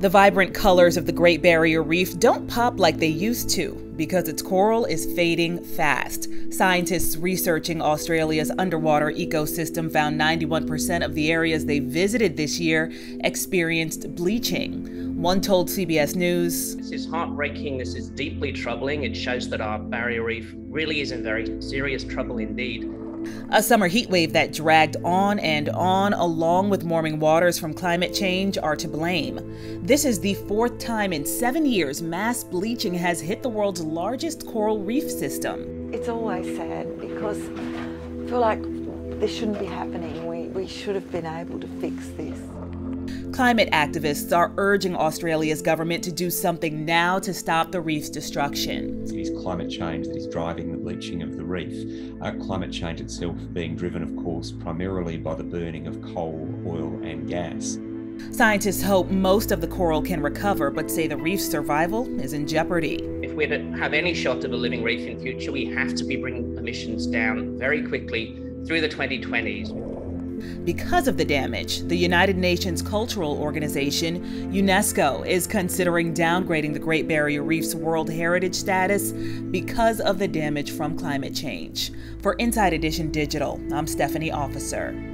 The vibrant colors of the Great Barrier Reef don't pop like they used to because its coral is fading fast. Scientists researching Australia's underwater ecosystem found 91% of the areas they visited this year experienced bleaching. One told CBS News This is heartbreaking. This is deeply troubling. It shows that our barrier reef really is in very serious trouble indeed. A summer heat wave that dragged on and on, along with warming waters from climate change, are to blame. This is the fourth time in seven years mass bleaching has hit the world's largest coral reef system. It's always sad because I feel like this shouldn't be happening. We, we should have been able to fix this. Climate activists are urging Australia's government to do something now to stop the reef's destruction. It is climate change that is driving the bleaching of the reef. Uh, climate change itself being driven, of course, primarily by the burning of coal, oil, and gas. Scientists hope most of the coral can recover, but say the reef's survival is in jeopardy. If we're to have any shot of a living reef in future, we have to be bringing emissions down very quickly through the 2020s. Because of the damage, the United Nations Cultural Organization, UNESCO, is considering downgrading the Great Barrier Reef's World Heritage status because of the damage from climate change. For Inside Edition Digital, I'm Stephanie Officer.